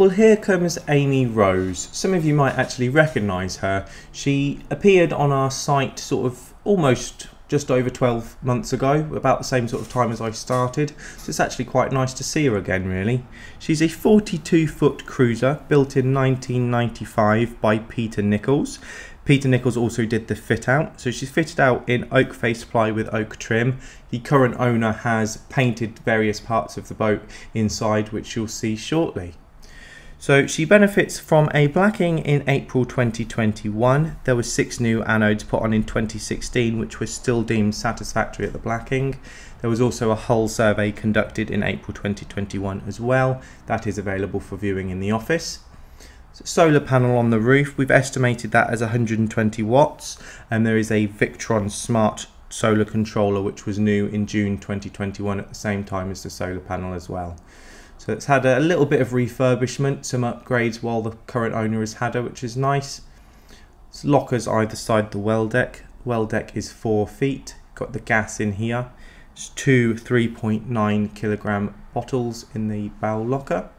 Well, here comes Amy Rose. Some of you might actually recognise her. She appeared on our site sort of almost just over 12 months ago, about the same sort of time as I started. So it's actually quite nice to see her again, really. She's a 42 foot cruiser built in 1995 by Peter Nicholls. Peter Nicholls also did the fit out. So she's fitted out in oak face ply with oak trim. The current owner has painted various parts of the boat inside, which you'll see shortly. So she benefits from a blacking in April 2021. There were six new anodes put on in 2016, which were still deemed satisfactory at the blacking. There was also a hull survey conducted in April 2021 as well. That is available for viewing in the office solar panel on the roof we've estimated that as 120 watts and there is a Victron smart solar controller which was new in June 2021 at the same time as the solar panel as well it's had a little bit of refurbishment some upgrades while the current owner has had it which is nice it's lockers either side the well deck well deck is four feet got the gas in here it's two 3.9 kilogram bottles in the bow locker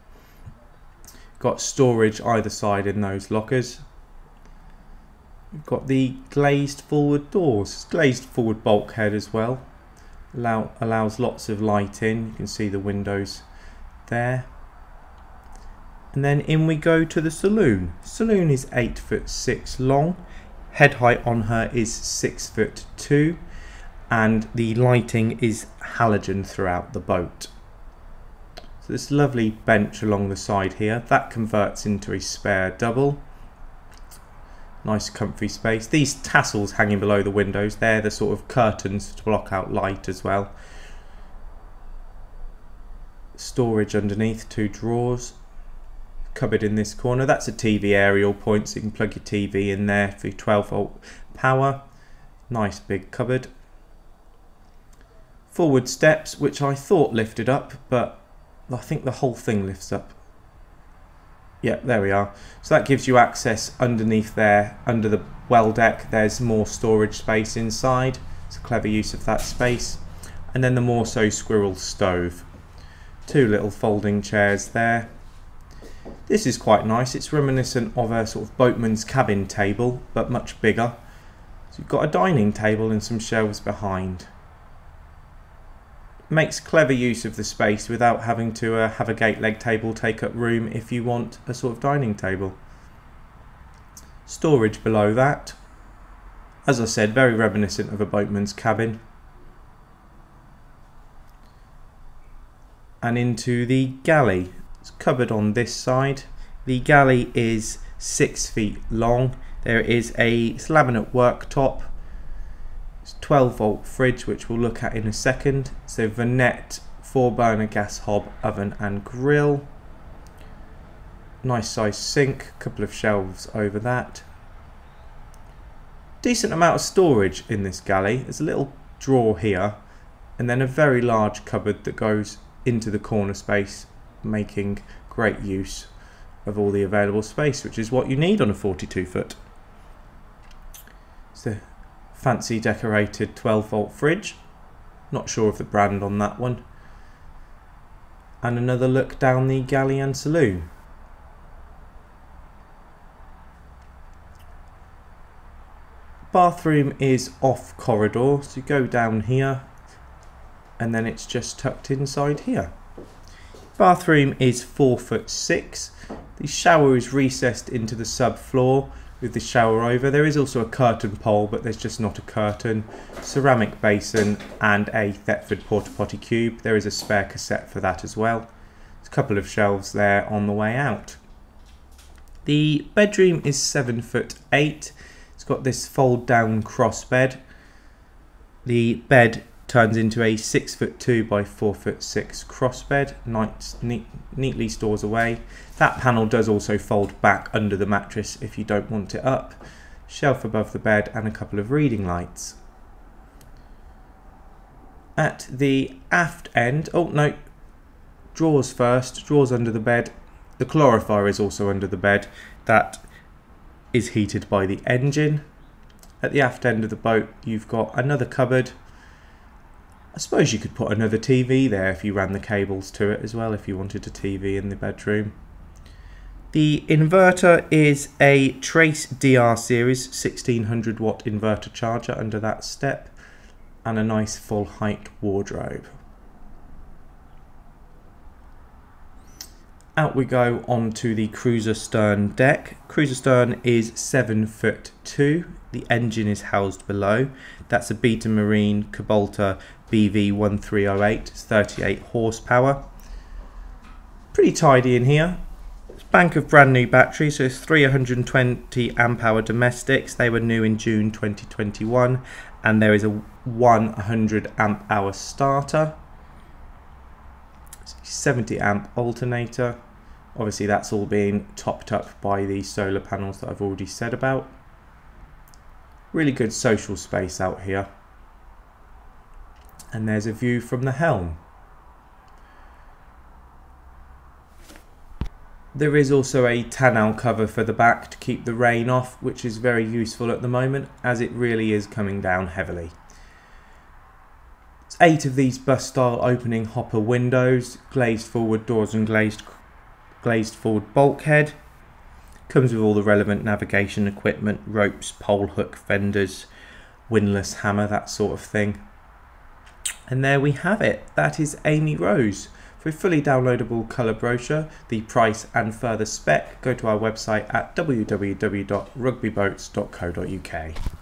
Got storage either side in those lockers. We've got the glazed forward doors, glazed forward bulkhead as well. Allow, allows lots of light in. You can see the windows there. And then in we go to the saloon. Saloon is eight foot six long. Head height on her is six foot two, and the lighting is halogen throughout the boat. So this lovely bench along the side here, that converts into a spare double. Nice comfy space. These tassels hanging below the windows, they're the sort of curtains to block out light as well. Storage underneath, two drawers. Cupboard in this corner, that's a TV aerial point, so you can plug your TV in there for 12 volt power. Nice big cupboard. Forward steps, which I thought lifted up, but I think the whole thing lifts up. Yeah, there we are. So that gives you access underneath there, under the well deck. There's more storage space inside. It's a clever use of that space. And then the Morso squirrel stove. Two little folding chairs there. This is quite nice. It's reminiscent of a sort of boatman's cabin table, but much bigger. So you've got a dining table and some shelves behind makes clever use of the space without having to uh, have a gate leg table take up room if you want a sort of dining table. Storage below that. As I said, very reminiscent of a boatman's cabin. And into the galley. It's covered on this side. The galley is six feet long. There is a laminate worktop It's 12 volt fridge which we'll look at in a second. So Vanette 4 burner gas hob, oven and grill. Nice size sink, couple of shelves over that. Decent amount of storage in this galley. There's a little drawer here and then a very large cupboard that goes into the corner space making great use of all the available space which is what you need on a 42 foot. It's a fancy decorated 12 volt fridge. Not sure of the brand on that one. And another look down the galley and saloon. Bathroom is off corridor, so you go down here and then it's just tucked inside here. Bathroom is four foot six. The shower is recessed into the subfloor with the shower over. There is also a curtain pole, but there's just not a curtain. Ceramic basin and a Thetford porta potty cube. There is a spare cassette for that as well. There's a couple of shelves there on the way out. The bedroom is seven foot eight. It's got this fold down cross bed. The bed turns into a six foot two by four foot six crossbed, nice, neat, neatly stores away. That panel does also fold back under the mattress if you don't want it up. Shelf above the bed and a couple of reading lights. At the aft end, oh no, drawers first, drawers under the bed. The calorifier is also under the bed. That is heated by the engine. At the aft end of the boat, you've got another cupboard I suppose you could put another TV there if you ran the cables to it as well if you wanted a TV in the bedroom. The inverter is a Trace DR series 1600 watt inverter charger under that step and a nice full height wardrobe. Out we go onto the cruiser stern deck. Cruiser stern is 7 foot 2. The engine is housed below. That's a Beta Marine Cobalt BV1308. It's 38 horsepower. Pretty tidy in here. It's bank of brand new batteries, so it's 320 amp hour domestics. They were new in June 2021 and there is a 100 amp hour starter 70 amp alternator. Obviously that's all being topped up by the solar panels that I've already said about. Really good social space out here. And there's a view from the helm. There is also a tonneau cover for the back to keep the rain off, which is very useful at the moment as it really is coming down heavily. Eight of these bus style opening hopper windows, glazed forward doors and glazed, glazed forward bulkhead. Comes with all the relevant navigation equipment, ropes, pole hook, fenders, windlass hammer, that sort of thing. And there we have it. That is Amy Rose. For a fully downloadable colour brochure, the price and further spec, go to our website at www.rugbyboats.co.uk.